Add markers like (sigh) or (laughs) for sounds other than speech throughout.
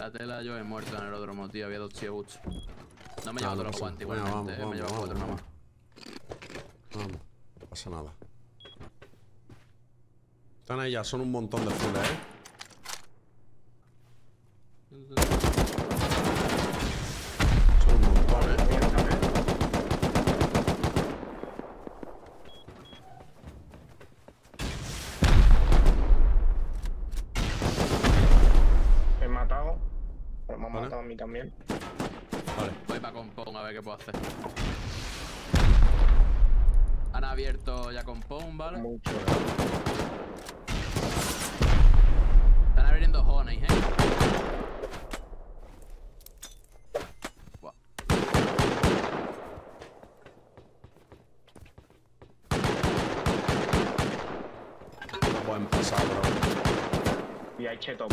La tela yo he muerto en el aeródromo, tío. Había dos boots. No me he Ah, llevado no todos los guantes igualmente, eh, me llevado cuatro nomás. Vamos. No pasa nada. Están ahí ya, son un montón de fules, ¿eh? Son un montón, ¿eh? Bien, ¿sabes? Me he matado. Pero me han Vale. matado a mí también. Vale. Voy para compón a ver qué puedo hacer. Han abierto ya compón, ¿vale? Mucho. Están abriendo honey, ¿eh? Buah. No pueden pasar, bro. Y hay cheto.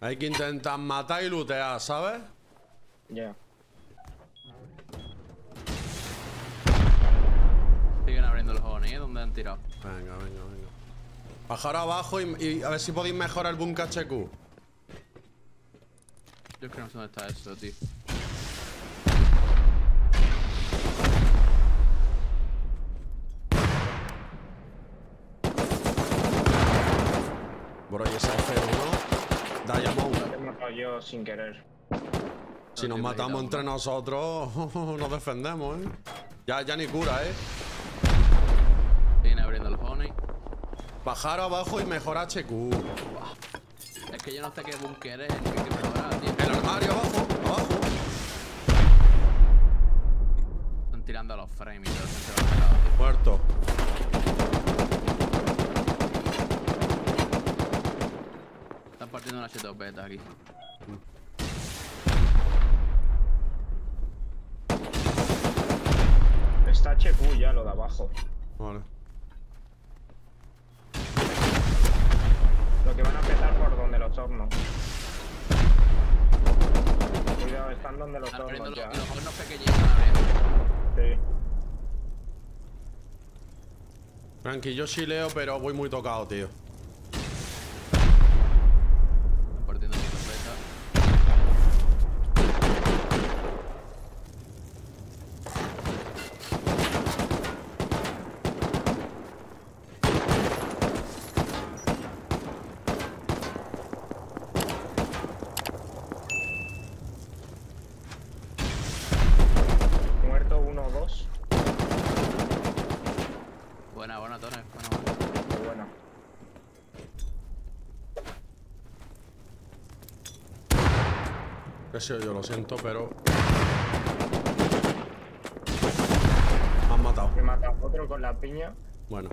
Hay que intentar matar y lootear, ¿sabes? Ya. ¿Eh? ¿Dónde han tirado? Venga, venga, venga. Bajar abajo y, y a ver si podéis mejorar el bunker HQ. Yo es que no sé dónde está eso, tío. Bro, y ese F1, Diamond. Lo he matado yo sin querer. Si nos matamos entre nosotros, (laughs) nos defendemos, ¿eh? Ya, ya ni cura, ¿eh? Siguen abriendo los honey. Bajar abajo y mejor HQ. Es que yo no sé qué búnker es el que hay que mejorar, tío. El armario abajo, abajo. Están tirando a los frames y todo. se. Muerto. Están partiendo una chetopeta aquí. Está HQ ya, lo de abajo. Vale. Lo que van a empezar por donde los hornos. Cuidado, están donde los Están hornos los, ya. los hornos pequeñitos. Sí. Tranqui, yo chileo, pero voy muy tocado, tío. Están partiendo chetopeta. Muerto uno o dos. Buena, buena, Tone. Buena, buena. Muy bueno. Que sé yo, lo siento, pero. Me han matado. Me he matado otro con la piña. Bueno.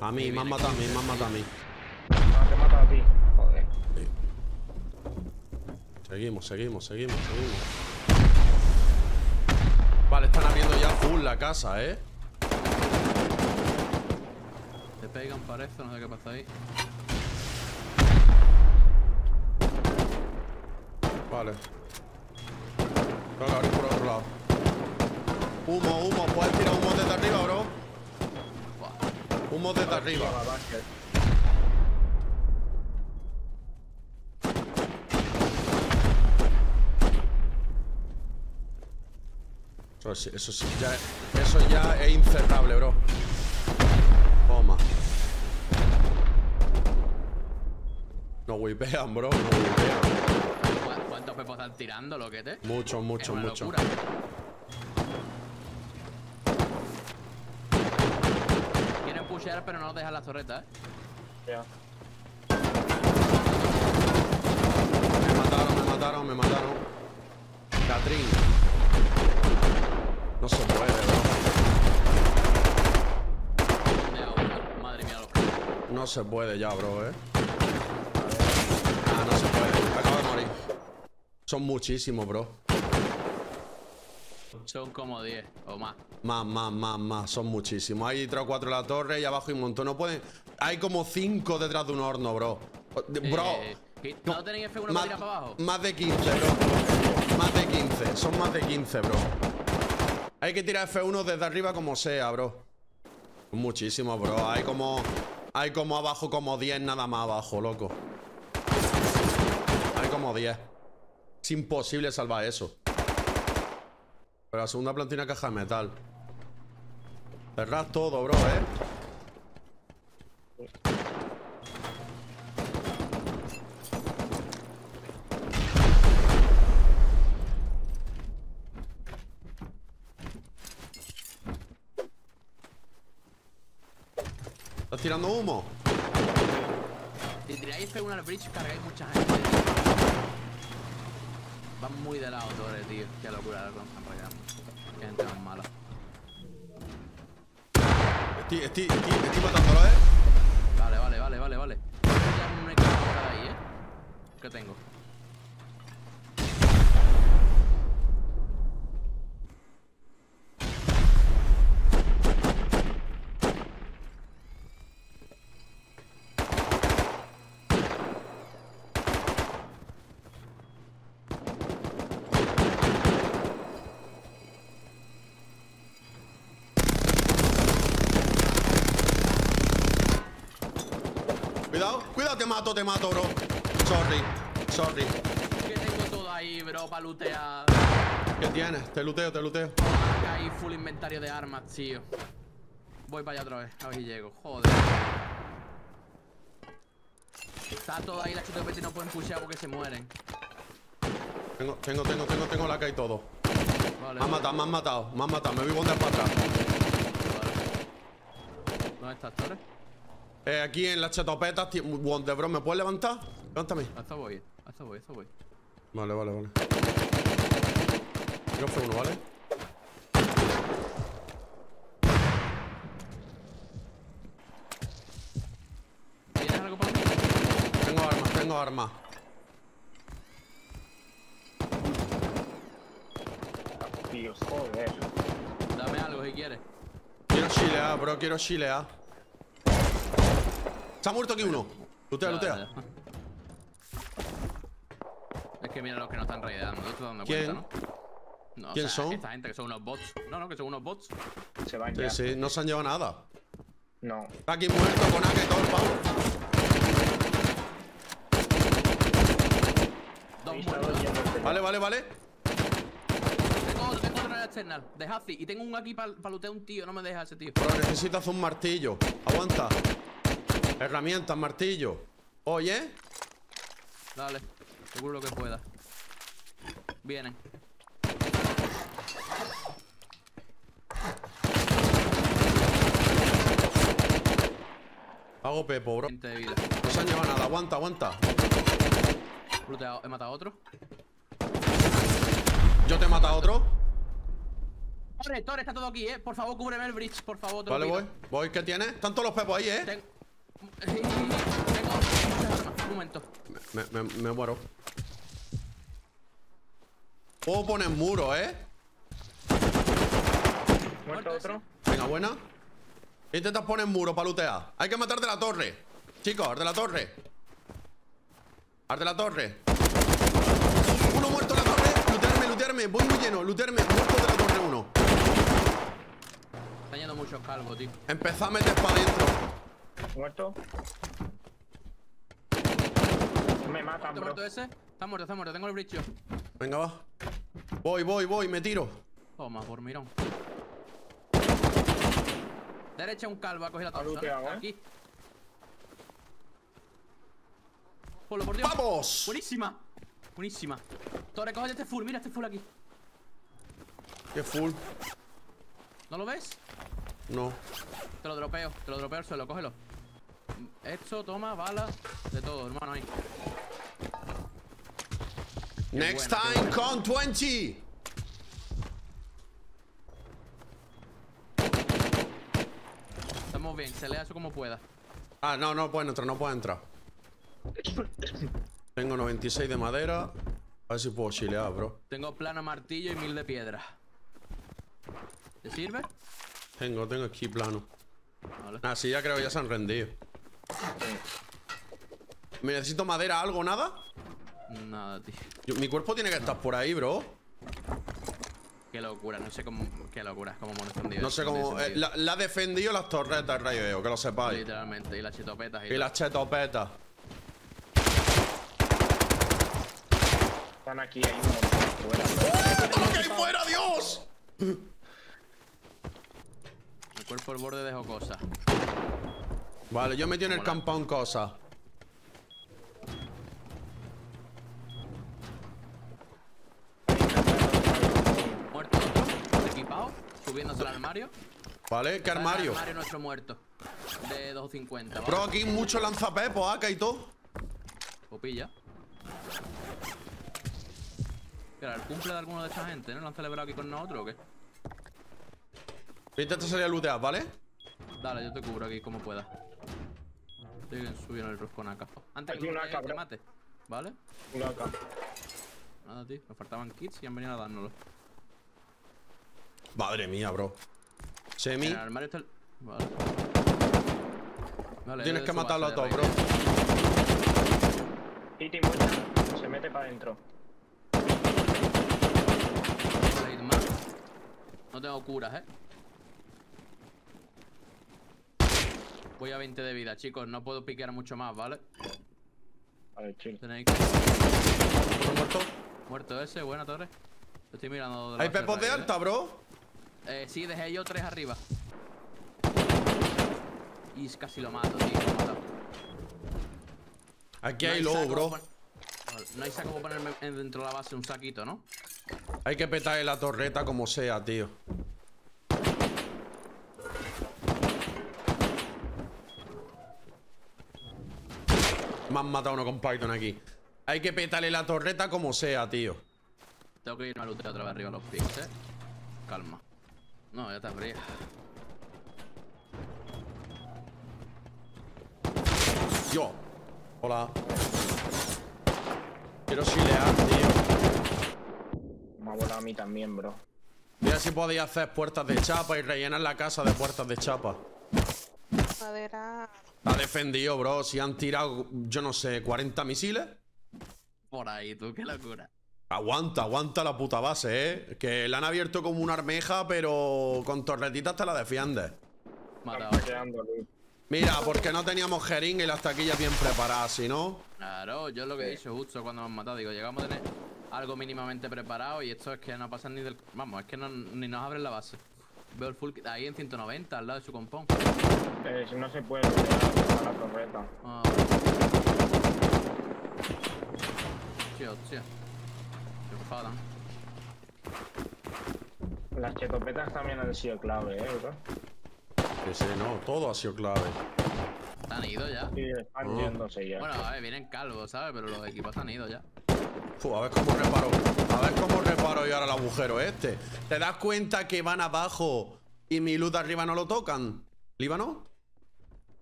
A mí, me han matado a mí, me han matado a mí. Ah, te he matado a ti. Joder. Sí. Seguimos, seguimos, seguimos, seguimos. Vale, están abriendo ya full la casa, ¿eh? Te pegan, parece, no sé qué pasa ahí. Vale. Tengo abrir por otro lado. Humo, humo. ¿Puedes tirar humo desde arriba, bro? Humo desde arriba. Eso sí, eso sí, ya, eso ya es incerrable, bro. Toma. No whipean, bro. No whipean. ¿Cu- ¿Cuántos pepos están tirando, loquete? Mucho, Es mucho, una mucho. locura. Quieren pushear, pero no nos dejan las torretas, ¿eh? Ya. Me mataron, me mataron, me mataron. Catrín. No se puede, bro. Madre mía, los No se puede ya, bro, eh. Ah, no se puede. Acabo de morir. Son muchísimos, bro. Son como 10 o más. Más, más, más, más. Son muchísimos. Hay 3 o 4 en la torre y abajo hay un montón. No pueden. Hay como 5 detrás de un horno, bro. Bro. Eh, ¿y ¿No tenéis F1 para más, tirar para abajo? más de 15, bro. Más de 15. Son más de 15, bro. Hay que tirar F1 desde arriba como sea, bro. Muchísimo, bro. Hay como. Hay como abajo, como 10 nada más abajo, loco. Hay como 10. Es imposible salvar eso. Pero la segunda planta tiene caja de metal. Cerrad todo, bro, eh. ¿Estás tirando humo? Si tiráis F1 al bridge, cargáis mucha gente. Van muy de lado, Torre, tío. Qué locura nos están rayando. Qué gente más mala. Estoy, estoy, estoy, estoy matándolo, eh. Vale, vale, vale, vale, vale. Voy a pillar un equipo por ahí, eh. ¿Qué tengo? Cuidado, cuidado, te mato, te mato, bro. Sorry, sorry. Que tengo todo ahí, bro, para lootear. ¿Qué tienes? Te luteo, te luteo. Acá hay full inventario de armas, tío. Voy para allá otra vez, a ver si llego. Joder. Está todo ahí, la chutopeta y no pueden pushear porque se mueren. Tengo, tengo, tengo, tengo, tengo la y todo. Vale. Me han matado, me han matado, me han matado. Me voy a para atrás. vale. ¿Dónde estás, Torres? Eh, aquí en las chatopetas, tío, Wonder Bro, ¿me puedes levantar? Levántame. Hasta voy, hasta voy, hasta voy. Vale, vale, vale. Yo fue uno, ¿vale? ¿Tienes algo para mí? Tengo armas, tengo armas. Tío, joder. Dame algo si quieres. Quiero chilear, bro, quiero chilear. Se ha muerto aquí uno. Lutea, lutea. Es que mira los que nos están raideando, ¿te estás dando ¿Quién? cuenta, no? No, o ¿Quién sea, son? Esta gente que son unos bots. No, no, que son unos bots. Se van Sí, ya. sí, no se han llevado nada. No. Está aquí muerto con AK y todo el pavo. Dos muertos. este. Vale, vale, vale. Tengo otro, tengo otro en el external. De Hazi. Y tengo un aquí para lootear un tío. No me deja ese tío. Pero necesito hacer un martillo. Aguanta. Herramientas, martillo. Oye. Dale. Seguro lo que pueda. Vienen. Hago pepo, bro. 20 de vida. No se han llevado nada. Aguanta, aguanta. Looteado. He matado a otro. Yo te he matado a otro. Torre, Torre, está todo aquí, eh. Por favor, cúbreme el bridge, por favor. te Vale, voy. Voy, ¿qué tienes? Están todos los pepos ahí, ¿eh? Tengo muchas armas. Un momento. Me, me, me muero. Puedo poner muro, ¿eh? ¿Muerto otro? Venga, buena. Intentas poner muro para lootear. Hay que matar de la torre. Chicos, al de la torre. Al de la torre. Uno muerto en la torre. Lootearme, lootearme. Voy muy lleno. Lootearme. Muerto de la torre uno. Están yendo muchos calvos, tío. Empezá a meter para adentro. ¿Muerto? Me matan, ¿Está bro. muerto ese? Está muerto, está muerto. Tengo el bridge yo. Venga, va. Voy, voy, voy. Me tiro. Toma, por mirón. Derecha un calvo, ha cogido la looteado, ¿eh? Aquí. Polo, por Dios. ¡Vamos! Buenísima. Buenísima. Torre, coge este full. Mira este full aquí. Qué full. ¿No lo ves? No. Te lo dropeo. Te lo dropeo al suelo. Cógelo. Esto, toma, bala. De todo, hermano, ahí. Next time con 20. Estamos bien. Se lea eso como pueda. Ah, no, no puede entrar, no puede entrar. Tengo 96 de madera. A ver si puedo chilear, bro. Tengo plano martillo y mil de piedra. ¿Te sirve? Tengo, tengo aquí plano. Vale. Ah, sí, ya creo que ya se han rendido. ¿Me necesito madera, algo, nada? Nada, tío. Yo- mi cuerpo tiene que estar por ahí, bro. Qué locura, no sé cómo. Qué locura, es como hemos escondido. No sé cómo. eh, la, la ha defendido las torretas, rayo, que lo sepáis. Literalmente, y las chitopetas y, Y las chetopetas. Están aquí, hay un montón fuera. ¡Todo lo que hay fuera, Dios! El cuerpo al borde dejó cosas. Vale, yo metí en el campón cosas. Muerto otro, equipado, subiéndose al armario. ¿Vale? ¿Qué en el armario? armario nuestro muerto. De 250, Bro, ¿vale? aquí mucho lanzapepos, acá y todo. O pilla. ¿Era el cumple de alguno de esta gente, no? ¿Lo han celebrado aquí con nosotros o qué? Intenta salir a lootear, ¿vale? Dale, yo te cubro aquí como pueda. Siguen subiendo el roscón acá. Antes Aquí que una te, mate, ¿vale? Uno acá. Nada, tío. Nos faltaban kits y han venido a dárnoslo. Madre mía, bro. Semi. En el armario está el... Vale. Vale, Tienes es que matarlo a todos, bro. Titi muerta. Se mete para adentro. No tengo curas, eh. Voy a 20 de vida, chicos. No puedo piquear mucho más, ¿vale? Vale, chill. Tenéis que... Muerto. Muerto ese, buena torre. Estoy mirando. de ¿Hay pepos de alta, bro? Eh, Eh, sí, dejé yo tres arriba. Y casi lo mato, tío. lo. Aquí No hay lobo, bro. pon- No hay saco para ponerme en- dentro de la base un saquito, ¿no? Hay que petarle la torreta como sea, tío. Me han matado uno con Python aquí. Hay que petarle la torreta como sea, tío. Tengo que irme a lootear otra vez arriba los pics, eh. Calma. No, ya está fría. Yo. Hola. Quiero silear, tío. Me ha volado a mí también, bro. Mira si podéis hacer puertas de chapa y rellenar la casa de puertas de chapa. Madera. Está defendido, bro. Si han tirado, yo no sé, 40 misiles. Por ahí, tú, qué locura. Aguanta, aguanta la puta base, eh. Que la han abierto como una armeja, pero con torretitas te la defiendes. Mira, porque no teníamos jeringa y las taquillas bien preparadas, si no. Claro, yo es lo que he dicho justo cuando me han matado. Digo, llegamos a tener algo mínimamente preparado y esto es que no pasan ni del. Vamos, es que no, ni nos abren la base. Veo el full kit ahí en 190 al lado de su compón. Eh, si no se puede a la torreta. Ah. Hostia, hostia. Se enfadan. Las chetopetas también han sido clave, eh, bro. Que sí, no, todo ha sido clave. Se han ido ya. Sí, están Oh. yéndose ya. Bueno, a ver, vienen calvos, ¿sabes? Pero los equipos se han ido ya. A ver cómo reparo. A ver cómo reparo yo ahora el agujero este. ¿Te das cuenta que van abajo y mi luz de arriba no lo tocan? ¿Líbano?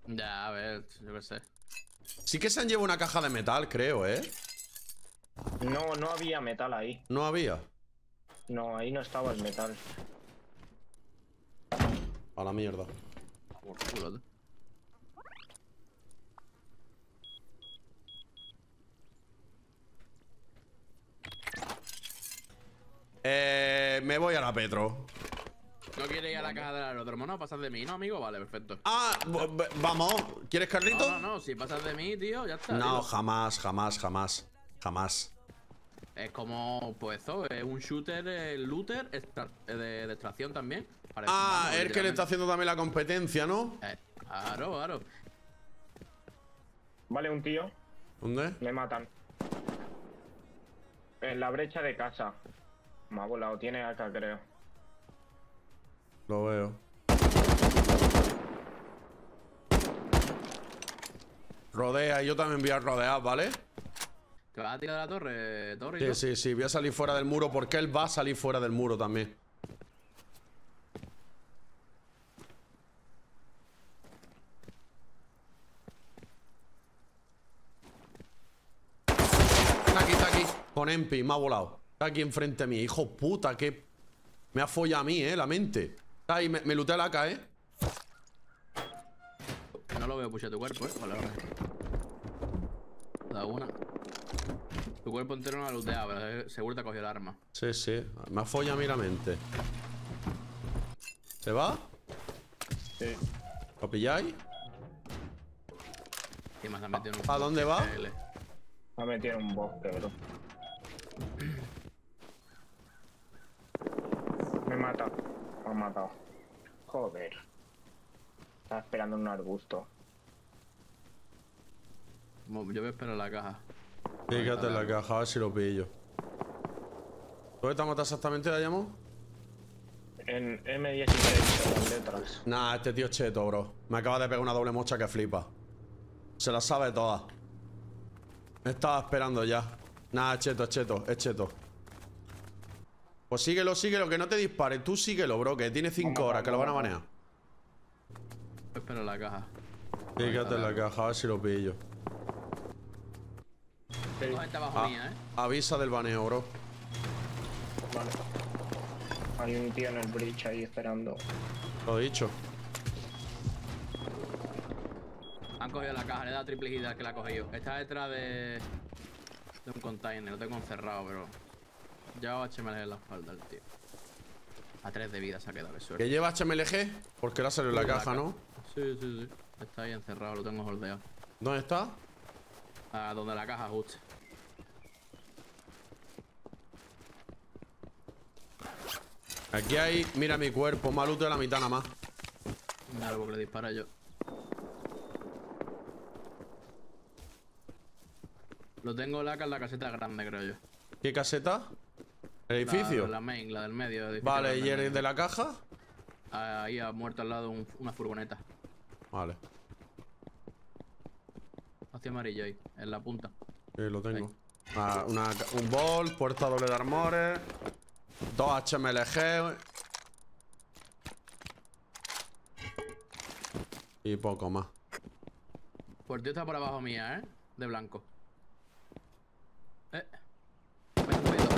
Ya, a ver, yo qué sé. Sí que se han llevado una caja de metal, creo, ¿eh? No, no había metal ahí. No había. No, ahí no estaba el metal. A la mierda. Por culo, tú. Eh, me voy a la Petro. No quiere ir a la caja del aeródromo, ¿no? ¿Pasas de mí, no, amigo? Vale, perfecto. Ah, vamos. ¿Quieres carrito? No, no, no, si pasas de mí, tío, ya está. No, tío. jamás, jamás, jamás. Jamás. Es como, pues eso, es un shooter, eh, looter, extra- eh, de, de extracción también. Parece, Ah, es que le está haciendo también la competencia, ¿no? Eh, claro, claro. Vale, un tío. ¿Dónde? Me matan. En la brecha de casa. Me ha volado. Tiene acá, creo. Lo veo. Rodea, y yo también voy a rodear, ¿vale? ¿Te vas a tirar de la torre, torre? y Sí, sí, sí, voy a salir fuera del muro porque él va a salir fuera del muro también. Está aquí, está aquí. Con Empi, me ha volado. Está aquí enfrente a mí. Hijo puta, que me ha follado a mí, eh, la mente. Está ahí, me, me lutea la AK, eh. No lo veo, pucha tu cuerpo, eh. Vale, vale. Da una. Tu cuerpo entero no ha looteado, pero seguro te ha cogido el arma. Sí, sí. Me ha follado miramente. ¿Se va? Sí. ¿Lo pilláis? Y más ha metido en un ¿A dónde va? Me ha metido en un bosque, bro. Me mata. Me ha matado. Joder. Estaba esperando en un arbusto. Yo voy a esperar la caja. Fíjate en la caja, a ver si lo pillo. ¿Dónde te has matado exactamente, Dayamo? En M16, las letras. Nah, este tío es cheto, bro. Me acaba de pegar una doble mocha que flipa. Se la sabe todas. Me estaba esperando ya. Nah, es cheto, es cheto, es cheto. Pues síguelo, síguelo, que no te dispare. Tú síguelo, bro, que tiene 5 Vamos, horas, que lo van a banear. Voy a esperar la caja. Fíjate en la caja, a ver si lo pillo. Abajo Ah, mía, eh. avisa del baneo, bro. Vale. Hay un tío en el bridge ahí esperando. Lo he dicho. Han cogido la caja, le he dado triple hit al que la ha cogido. Está detrás de. de un container, lo tengo encerrado, pero. Lleva HML en la espalda el tío. A 3 de vida se ha quedado, qué suerte. ¿Que lleva HMLG? Porque le ha salido en la caja. ¿no? Sí, sí, sí. Está ahí encerrado, lo tengo holdeado. ¿Dónde está? A donde la caja justo. Aquí hay, mira mi cuerpo, maluto de la mitad nada más. Claro, porque le dispara yo. Lo tengo la en la caseta grande, creo yo. ¿Qué caseta? ¿El La- edificio? La, main, la del medio. edificio Vale, ¿y el de la caja? Ahí ha muerto al lado un- una furgoneta. Vale, Hacia amarillo ahí, en la punta. sí, lo tengo. Ah, una- un bol, puerta doble de armores, dos HMLG y poco más. Está por abajo mía, ¿eh? De blanco. Eh. Me ha subido.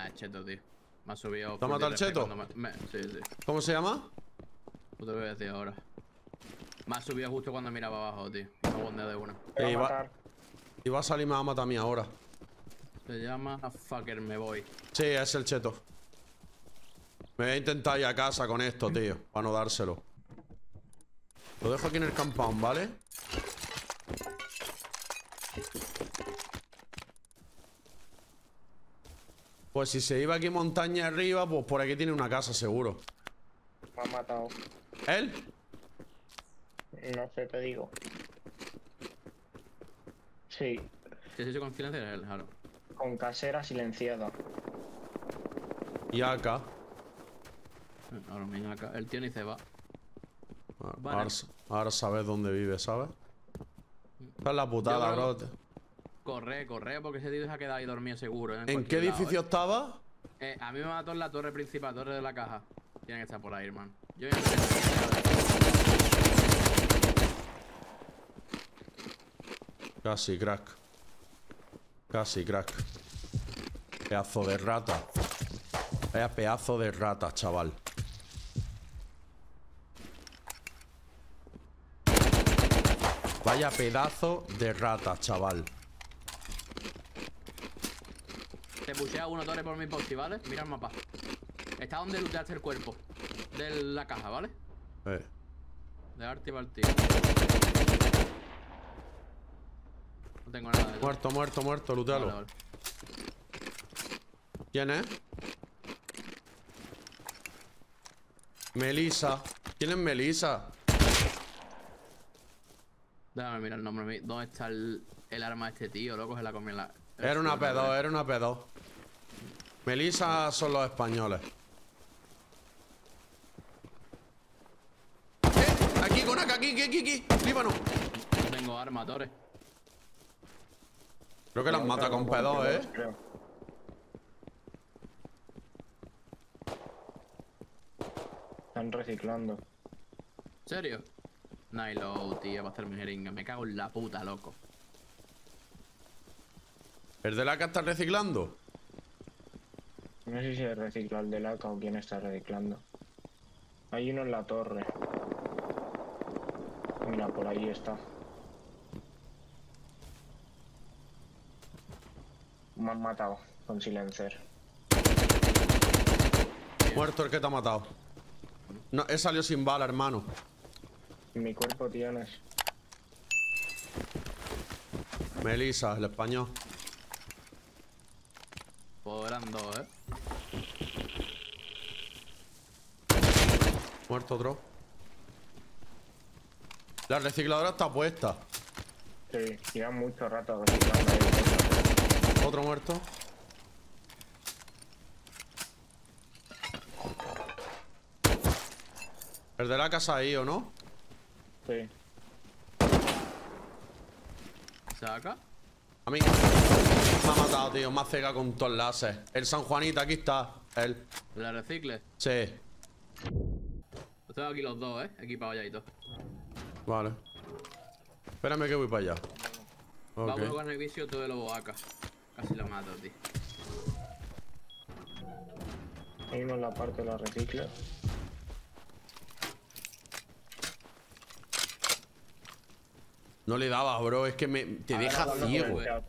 Nah, es cheto, tío. Me ha subido. ¿Te ha matado el cheto? cuando me- me- Sí, sí. ¿Cómo se llama? No te voy a decir ahora. Me ha subido justo cuando miraba abajo, tío. Me ha bondeado de una. Va. Y va a salir me va a matar a mí ahora. Se llama Fucker Me Voy. Sí, es el cheto. Me voy a intentar ir a casa con esto, tío. Para no dárselo. Lo dejo aquí en el compound, ¿vale? Pues si se iba aquí montaña arriba, pues por aquí tiene una casa seguro. Me ha matado. ¿Él? No sé, te digo. Sí, Si es eso con él, claro. con casera silenciada. Y acá. Ahora mismo acá. El tío ni se va. Vale. Ahora, ahora sabes dónde vive, ¿sabes? Esta es la putada, bro. Corre, corre, porque ese tío se ha quedado ahí dormido seguro. ¿eh? ¿En qué lado, edificio ¿eh? estaba? Eh, a mí me mató en la torre principal, torre de la caja. Tiene que estar por ahí, hermano. Yo Casi, crack. Casi, crack. Pedazo de rata. Vaya pedazo de rata, chaval. Vaya pedazo de rata, chaval. Te pushea uno torre por mi posti, ¿vale? Mira el mapa. Está donde looteaste el cuerpo. De la caja, ¿vale? Eh, De arte y partido. No tengo nada de muerto, muerto, muerto. Vale, vale. ¿Quién es? Melisa. ¿Quién es Melisa? Déjame mirar el nombre. ¿Dónde está el, el arma de este tío? Loco, se la comió en la. en Era una suelo, P2, ¿vale? era una P2. Melisa son los españoles. ¡Eh! Aquí, con acá, aquí, aquí, aquí, aquí. Líbano. No tengo arma, Torre. Creo que las mata con P2, ¿eh? Creo. Están reciclando. ¿En serio? Nilo, tío, para hacerme jeringa. Me cago en la puta, loco. ¿El de la que está reciclando? No sé si es recicla el del AK o quién está reciclando. Hay uno en la torre. Mira, por ahí está. me han matado con silencer. Muerto el que te ha matado. No, he salido sin bala, hermano. Mi cuerpo tienes. Melissa, el español. Pues eran dos, ¿eh? Muerto otro. La recicladora está puesta. Sí, lleva mucho rato reciclando ahí. Otro muerto. El de la casa ahí, ¿o no? Sí. ¿Saca? A mí. Me ha matado, tío. Me ha cegado con todos láser. El San Juanita, aquí está. Él. ¿La recicle? Sí. Tengo aquí los dos, ¿eh? Equipados ya y todo. Vale. Espérame que voy para allá. Vamos Ok. con el vicio todo de los acá. Casi lo mato, tío. En la parte de la recicla. No le daba, bro. Es que me, te deja ciego. ahora,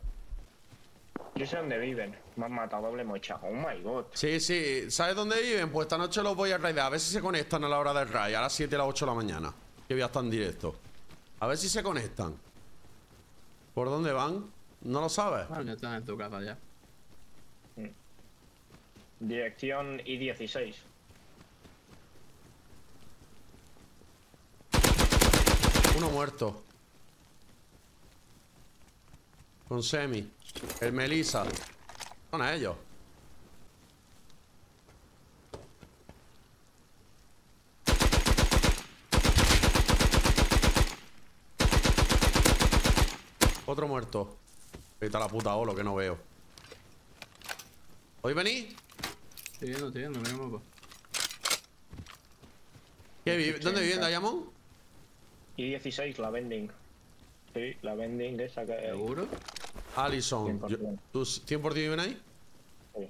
Yo sé dónde viven. Me han matado doble mocha. Oh my god. Sí, sí. ¿Sabes dónde viven? Pues esta noche los voy a raidar. A ver si se conectan a la hora del raid. A las 7 y las 8 de la mañana. Que voy a estar en directo. A ver si se conectan. ¿Por dónde van? ¿No lo sabes? Bueno, están en tu casa ya. Dirección I-16. Uno muerto. Con Semi. El Melissa. Son ellos. Otro muerto. Ahí está la puta olo que no veo. ¿Hoy venís? Estoy viendo, estoy viendo, mira mapa. ¿Qué ¿Dónde viven, Diamond? I-16, la vending. Sí, la vending de esa que. ¿Seguro? Allison. 100%. Yo- ¿Tus 100% viven ahí? Sí.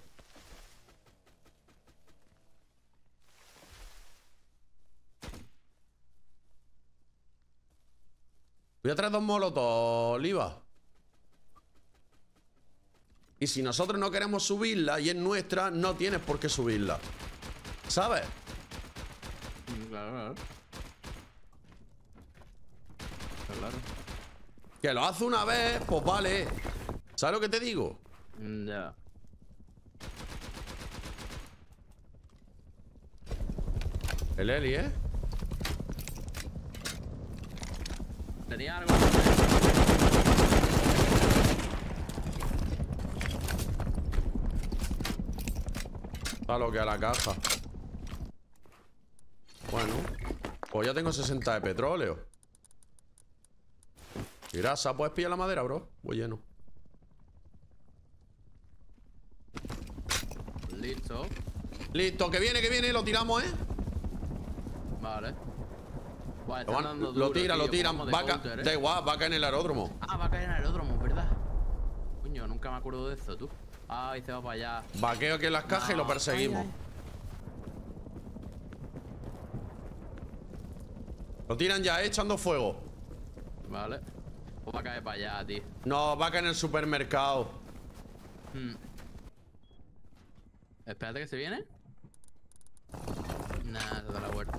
Voy a traer dos molotos, Oliva. Y si nosotros no queremos subirla y es nuestra, no tienes por qué subirla. ¿Sabes? Claro, claro. Está claro. Que lo hace una vez, pues vale. ¿Sabes lo que te digo? Mm, Ya. El Eli, ¿eh? Tenía algo. A lo que a la caja. Bueno. Pues ya tengo 60 de petróleo. Grasa, ¿puedes pillar la madera, bro? Voy lleno. Listo. Listo, que viene, que viene, lo tiramos, ¿eh? Vale. Buah, Lo, van- lo tiran, tío, lo tiran. jugamos de Va a ca- counter, ¿eh? Da igual, va a caer en el aeródromo. Ah, va a caer en el aeródromo, ¿verdad? Coño, nunca me acuerdo de eso, tú. Ay, se va para allá. Vaqueo aquí en las cajas y lo No, perseguimos. ay, ay. Lo tiran ya, eh, echando fuego. Vale. Pues va a caer para allá, tío. No, va a caer en el supermercado. Hmm. Espérate que se viene. Nah, se da la vuelta.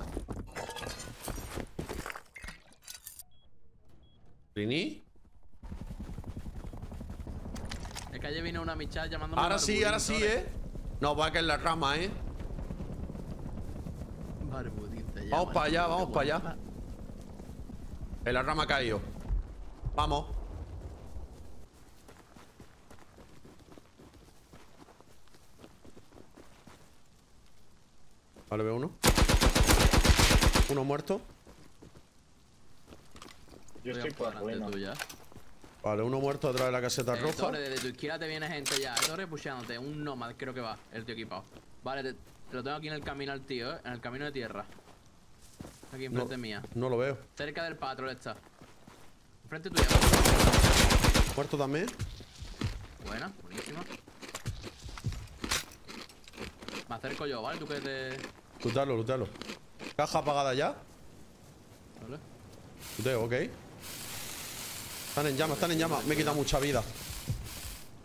¿Trini? Es que ayer vino una michada llamándome. Ahora sí, ahora sí, eh. No, va a caer en la rama, eh. Barbudín te Vamos llama, para allá, vamos para allá. En la rama ha caído. Vamos. Vale, veo uno. Uno muerto. Yo estoy por delante ruina. tuya. Vale, uno muerto detrás de la caseta Eh, roja. Torre, desde tu izquierda te viene gente ya. Torre pusheándote. Un Nomad, creo que va. El tío equipado. Vale, te, te lo tengo aquí en el camino al tío, eh. En el camino de tierra. Aquí No, enfrente mía. no lo veo. Cerca del patrol está. Enfrente tuya. Muerto también. Buena, buenísima. Me acerco yo, ¿vale? Tú que te. Lutalo, lutalo. Caja apagada ya. ¿Vale? Luteo, ok. Están en llamas, están en llamas. Me he quitado mucha vida.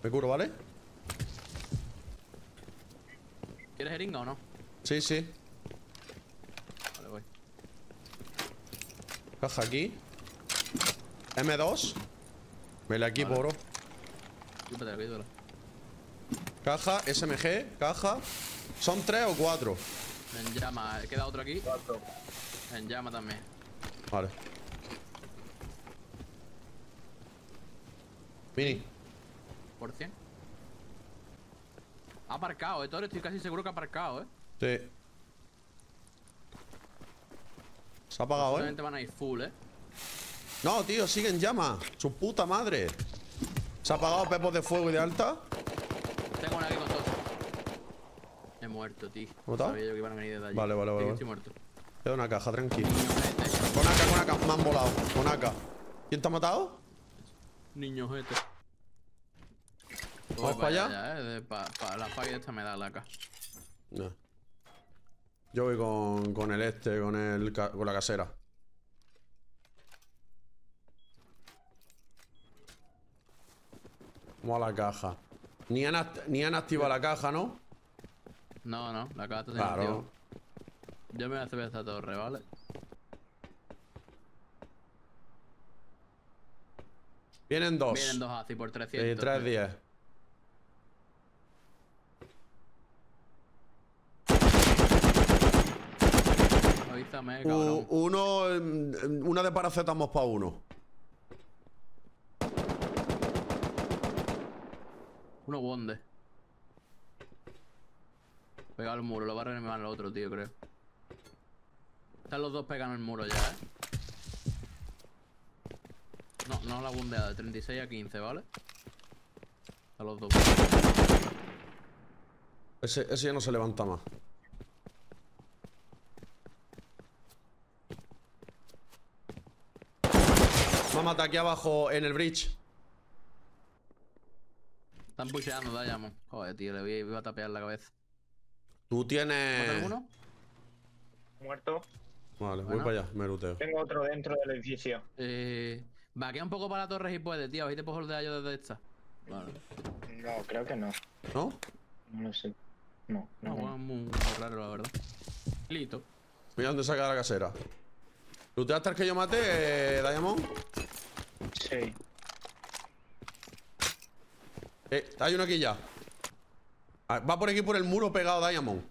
Me curo, ¿vale? ¿Quieres jeringa o no? Sí, sí. Vale, voy. Caja aquí. M2. Vele aquí, Vale. bro. Caja, SMG, caja. ¿Son tres o cuatro? En llama, queda otro aquí. Cuatro. En llama también. Vale. Mini. Por 100. Ha aparcado, eh, Toro. Estoy casi seguro que ha aparcado, eh. Sí. Se ha apagado, ¿eh? Van a ir full, eh. No, tío, sigue en llama. Su puta madre. Se ha apagado Pepos de fuego y de alta. Tengo una aquí con dos. He muerto, tío. ¿Cómo está? Sabía yo que iban a venir desde allí. Vale, vale, vale. Estoy muerto. Queda una caja, tranquilo. Con AK, con AK. Me han volado. Con AK. ¿Quién te ha matado? Niño jete. ¿Vamos Voy para allá? eh. de- Pa, pa- la falla esta me da la acá. No. Yo voy con, con el este, con el con la casera. Vamos a la caja. Ni han, ni han activado la caja, ¿no? No, no, la caja está Claro. Yo me voy a hacer esta torre, ¿vale? Vienen dos. Vienen dos así por Sí, 300. 3, 10. Avísame, cabrón. uno, mm, una de paracetamos para uno. Uno wonde. Pegado al muro, lo va a reanimar el otro, tío, creo. Están los dos pegando el muro ya, eh. No, no la bundeada, de 36 a 15, ¿vale? Están los dos. Ese, ese ya no se levanta más. Ha matado aquí abajo en el bridge. Están pusheando, Diamond. Joder, tío, le voy, voy a tapear la cabeza. Tú ¿Mata tienes. alguno? Muerto. Vale, voy para allá, me ruteo. Tengo otro dentro del edificio. Eh. Vaquea un poco para la torre si puede, tío. Ahí te puedo holdear yo desde esta. Vale. No, creo que no. ¿No? No lo sé. No, No, no. es muy, raro, la verdad. Listo. Mira dónde saca la casera. ¿Luteaste al que yo maté, eh, Diamond? Sí. Eh, hay uno aquí ya. Ah, Va por aquí por el muro pegado, Diamond.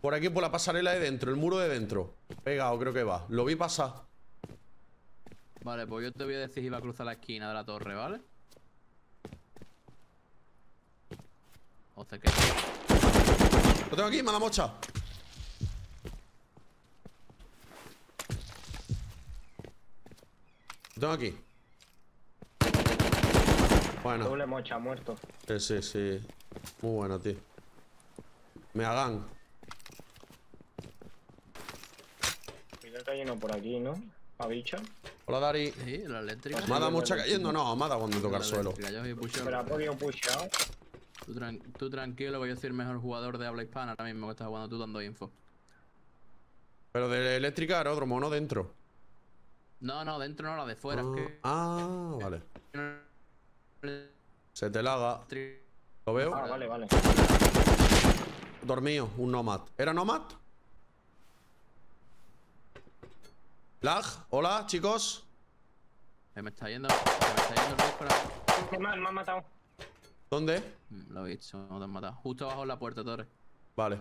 Por aquí por la pasarela de dentro, el muro de dentro. Pegado, creo que va. Lo vi pasar. Vale, pues yo te voy a decir si va a cruzar la esquina de la torre, ¿vale? O sea que. Lo tengo aquí, mala mocha. Lo tengo aquí. Bueno, Doble mocha, muerto. sí, sí, sí. Muy bueno, tío. Me hagan. Cuidado que hay uno por aquí, ¿no? ¿Ha bicho? Hola, Dari. Sí, la eléctrica. ¿Me ha dado mucha cayendo? No, me ha dado cuando toca La el suelo. eléctrica, yo soy pusher. Pero ha podido pushear. Tú, tran- tú tranquilo, yo soy el mejor jugador de habla hispana ahora mismo que estás jugando tú dando info. Pero de eléctrica aeródromo, no dentro. No, no, dentro no, la de fuera. ah, Es que. ah, vale. Se te laga. ¿Lo veo? Ah, vale, vale. Dormido, un nomad. ¿Era nomad? Lag, hola, chicos. Se me está yendo. Se me está yendo el para. Qué mal, me ha matado. ¿Dónde? Mm, Lo he visto, no te han matado. Justo abajo de la puerta, Torres. Vale.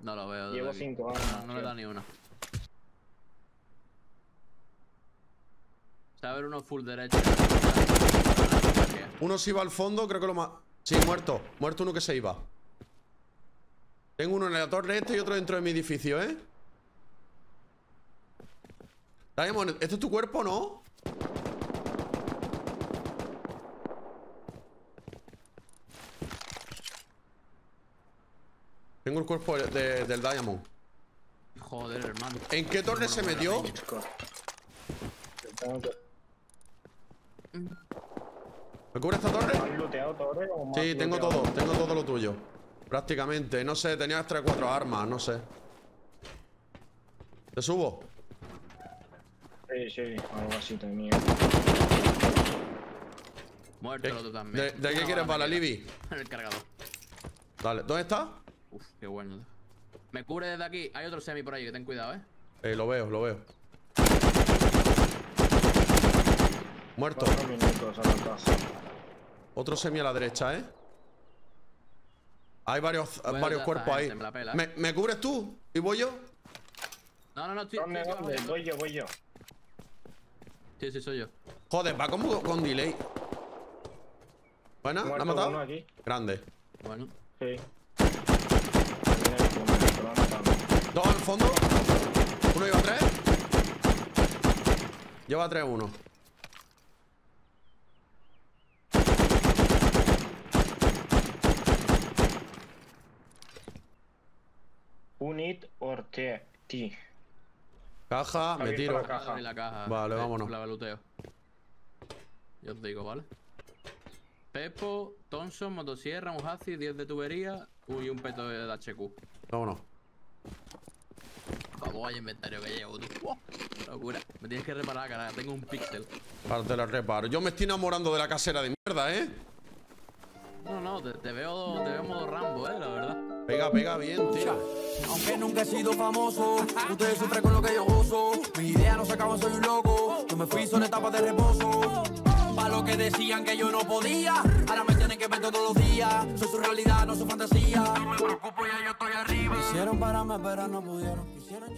No lo veo. Llevo aquí. cinco No, armas, no le da ni una. Se va a ver uno full derecho. Uno se iba al fondo, creo que lo más. Sí, muerto. Muerto uno que se iba. Tengo uno en la torre este y otro dentro de mi edificio, ¿eh? Diamond, ¿este es tu cuerpo, no? Tengo el cuerpo de- de- del Diamond. Joder, hermano. ¿En qué torre se metió? ¿Me cubre esta torre? ¿Has looteado torre o más Sí, tengo todo, tengo todo lo tuyo. Prácticamente, no sé, tenía 3 4 armas, no sé. ¿Te subo? Sí, sí, algo así tenía. Muerto el otro también. ¿De, de qué quieres bala. Libby? En (laughs) el cargador. Dale, ¿dónde está? Uf, qué bueno. Me cubre desde aquí. Hay otro semi por ahí, que ten cuidado, eh. Eh, lo veo, lo veo. Muerto. Minutos. Otro semi a la derecha, ¿eh? Hay varios, Bueno, varios cuerpos ahí. me la pela. ¿Me, me cubres tú? ¿Y voy yo? No, no, no, estoy. ¿Dónde, estoy- dónde? Voy yo, voy yo. Sí, sí, soy yo. Joder, va como con delay. Buena, ¿la ha matado? uno aquí. Grande. Bueno. Sí. Dos al fondo. Uno lleva tres. Lleva tres uno. Unit or T. Caja, me tiro. la caja. Abrí la caja. Vale, vámonos. La baluteo. Yo os digo, ¿vale? Pepo, Thompson, motosierra, un Hazi, 10 de tubería y un peto de HQ. Vámonos. Vamos, vaya inventario que llevo, tú. ¡Wow! Locura. Me tienes que reparar, cara. Tengo un píxel. Ahora te la reparo. Yo me estoy enamorando de la casera de mierda, ¿eh? No, no, te, te veo, te veo modo Rambo, eh, la verdad. Pega, pega bien, tío. Aunque nunca he sido famoso, ustedes sufren con lo que yo gozo. Mis ideas no se acaban, soy un loco. Yo me fui son etapas de reposo. Pa' lo que decían que yo no podía, ahora me tienen que ver todos los días. Soy su realidad, no su fantasía. No me preocupo, ya yo estoy arriba. Quisieron pararme, pero no pudieron. Quisieron